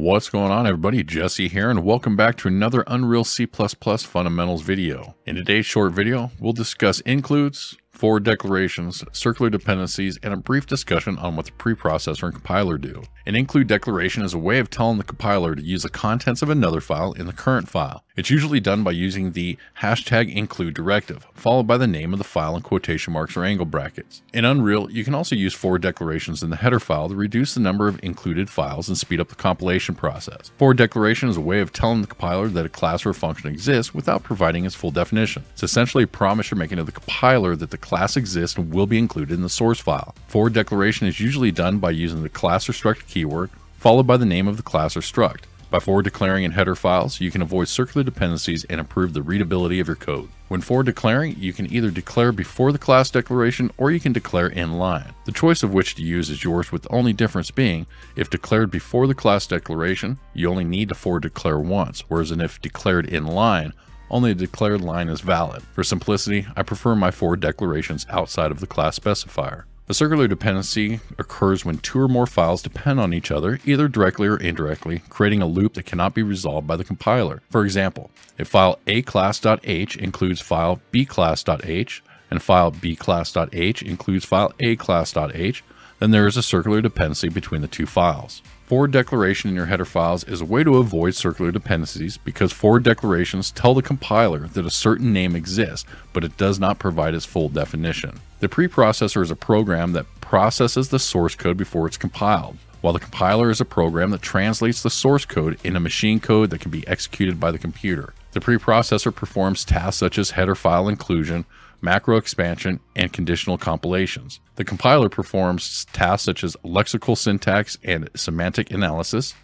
What's going on everybody, Jesse here and welcome back to another Unreal C++ fundamentals video. In today's short video, we'll discuss includes, forward declarations, circular dependencies, and a brief discussion on what the preprocessor and compiler do. An include declaration is a way of telling the compiler to use the contents of another file in the current file. It's usually done by using the hashtag include directive, followed by the name of the file in quotation marks or angle brackets. In Unreal, you can also use forward declarations in the header file to reduce the number of included files and speed up the compilation process. Forward declaration is a way of telling the compiler that a class or function exists without providing its full definition. It's essentially a promise you're making to the compiler that the class exists and will be included in the source file. Forward declaration is usually done by using the class or struct keyword, followed by the name of the class or struct. By forward declaring in header files, you can avoid circular dependencies and improve the readability of your code. When forward declaring, you can either declare before the class declaration or you can declare in line. The choice of which to use is yours with the only difference being, if declared before the class declaration, you only need to forward declare once, whereas if declared in line, only a declared line is valid. For simplicity, I prefer my forward declarations outside of the class specifier. A circular dependency occurs when two or more files depend on each other, either directly or indirectly, creating a loop that cannot be resolved by the compiler. For example, if file aclass.h includes file bclass.h, and file bclass.h includes file aclass.h, then there is a circular dependency between the two files. Forward declaration in your header files is a way to avoid circular dependencies because forward declarations tell the compiler that a certain name exists, but it does not provide its full definition. The preprocessor is a program that processes the source code before it's compiled, while the compiler is a program that translates the source code into machine code that can be executed by the computer. The preprocessor performs tasks such as header file inclusion, macro expansion, and conditional compilations. The compiler performs tasks such as lexical syntax and semantic analysis,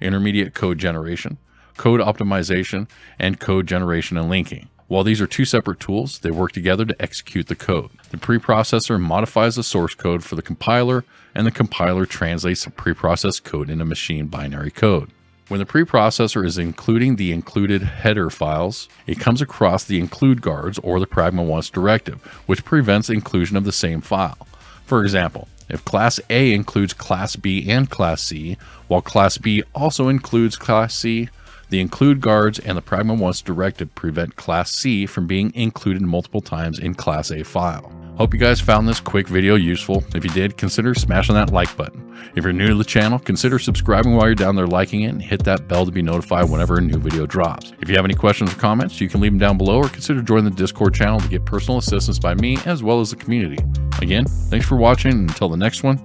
intermediate code generation, code optimization, and code generation and linking. While these are two separate tools, they work together to execute the code. The preprocessor modifies the source code for the compiler, and the compiler translates the preprocessed code into machine binary code. When the preprocessor is including the included header files, it comes across the include guards or the pragma once directive, which prevents inclusion of the same file. For example, if class A includes class B and class C, while class B also includes class C, the include guards and the pragma once directive prevent class C from being included multiple times in class A file. Hope you guys found this quick video useful. If you did, consider smashing that like button. If you're new to the channel, consider subscribing while you're down there liking it and hit that bell to be notified whenever a new video drops. If you have any questions or comments, you can leave them down below or consider joining the Discord channel to get personal assistance by me as well as the community. Again, thanks for watching and until the next one,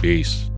peace.